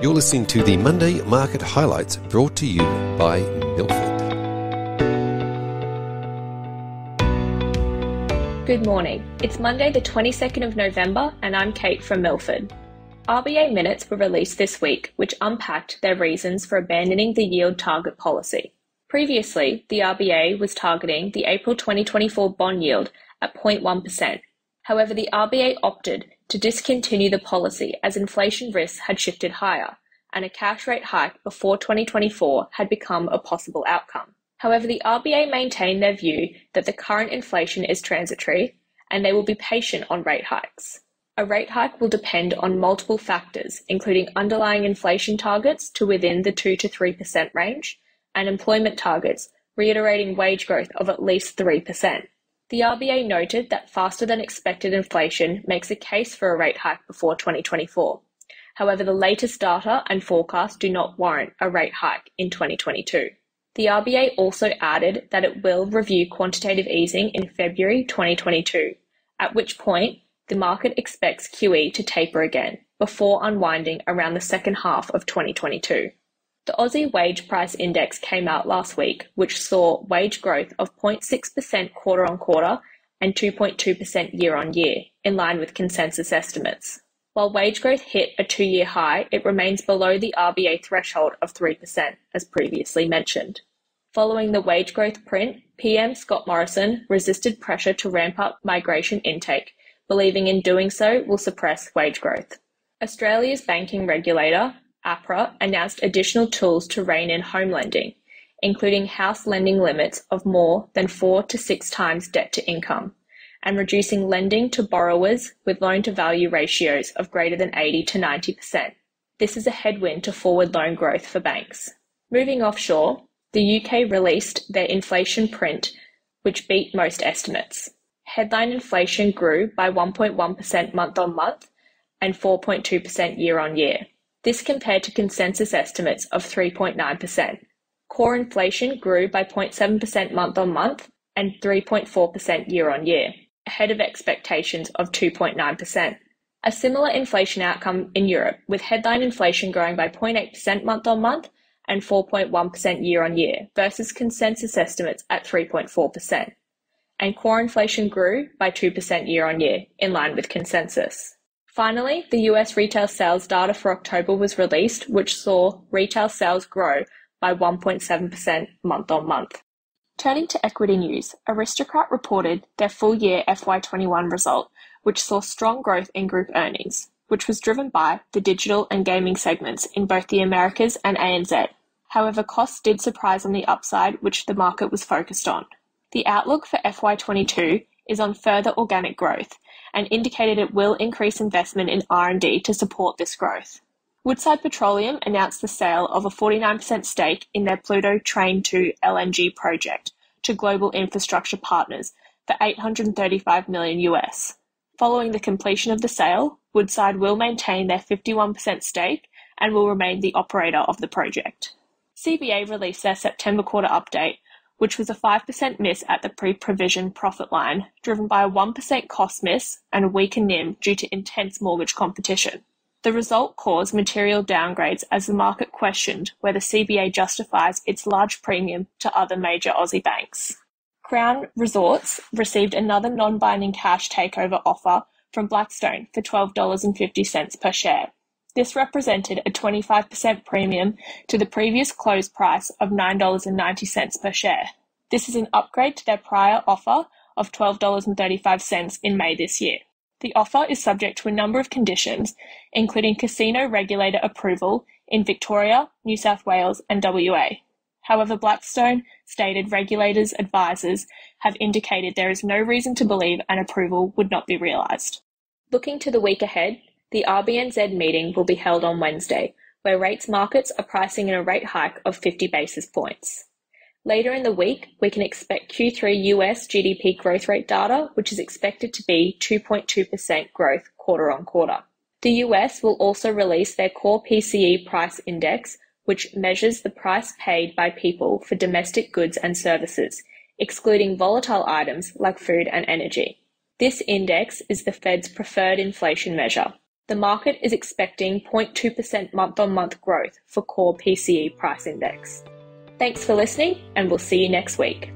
You're listening to the Monday Market Highlights brought to you by Milford. Good morning. It's Monday, the 22nd of November, and I'm Kate from Milford. RBA minutes were released this week, which unpacked their reasons for abandoning the yield target policy. Previously, the RBA was targeting the April 2024 bond yield at 0.1%. However, the RBA opted to discontinue the policy as inflation risks had shifted higher, and a cash rate hike before 2024 had become a possible outcome. However, the RBA maintained their view that the current inflation is transitory and they will be patient on rate hikes. A rate hike will depend on multiple factors, including underlying inflation targets to within the 2 to 3% range and employment targets, reiterating wage growth of at least 3%. The RBA noted that faster than expected inflation makes a case for a rate hike before 2024. However, the latest data and forecasts do not warrant a rate hike in 2022. The RBA also added that it will review quantitative easing in February 2022, at which point the market expects QE to taper again, before unwinding around the second half of 2022. The Aussie Wage Price Index came out last week, which saw wage growth of 0.6% quarter on quarter and 2.2% year on year, in line with consensus estimates. While wage growth hit a two year high, it remains below the RBA threshold of 3%, as previously mentioned. Following the wage growth print, PM Scott Morrison resisted pressure to ramp up migration intake believing in doing so will suppress wage growth. Australia's banking regulator, APRA, announced additional tools to rein in home lending, including house lending limits of more than four to six times debt to income, and reducing lending to borrowers with loan to value ratios of greater than 80 to 90%. This is a headwind to forward loan growth for banks. Moving offshore, the UK released their inflation print, which beat most estimates headline inflation grew by 1.1% month-on-month and 4.2% year-on-year. This compared to consensus estimates of 3.9%. Core inflation grew by 0.7% month-on-month and 3.4% year-on-year, ahead of expectations of 2.9%. A similar inflation outcome in Europe, with headline inflation growing by 0.8% month-on-month and 4.1% year-on-year versus consensus estimates at 3.4% and core inflation grew by 2% year-on-year, in line with consensus. Finally, the US retail sales data for October was released, which saw retail sales grow by 1.7% month-on-month. Turning to equity news, Aristocrat reported their full year FY21 result, which saw strong growth in group earnings, which was driven by the digital and gaming segments in both the Americas and ANZ. However, costs did surprise on the upside, which the market was focused on. The outlook for FY22 is on further organic growth and indicated it will increase investment in R&D to support this growth. Woodside Petroleum announced the sale of a 49% stake in their Pluto Train 2 LNG project to Global Infrastructure Partners for 835 million US. Following the completion of the sale, Woodside will maintain their 51% stake and will remain the operator of the project. CBA released their September quarter update which was a 5% miss at the pre-provision profit line, driven by a 1% cost miss and a weaker NIM due to intense mortgage competition. The result caused material downgrades as the market questioned whether CBA justifies its large premium to other major Aussie banks. Crown Resorts received another non-binding cash takeover offer from Blackstone for $12.50 per share. This represented a 25% premium to the previous close price of $9.90 per share. This is an upgrade to their prior offer of $12.35 in May this year. The offer is subject to a number of conditions, including casino regulator approval in Victoria, New South Wales, and WA. However, Blackstone stated regulators' advisors have indicated there is no reason to believe an approval would not be realised. Looking to the week ahead, the RBNZ meeting will be held on Wednesday, where rates markets are pricing in a rate hike of 50 basis points. Later in the week, we can expect Q3 US GDP growth rate data, which is expected to be 2.2% growth quarter on quarter. The US will also release their core PCE price index, which measures the price paid by people for domestic goods and services, excluding volatile items like food and energy. This index is the Fed's preferred inflation measure. The market is expecting 0.2% month on month growth for core PCE price index. Thanks for listening, and we'll see you next week.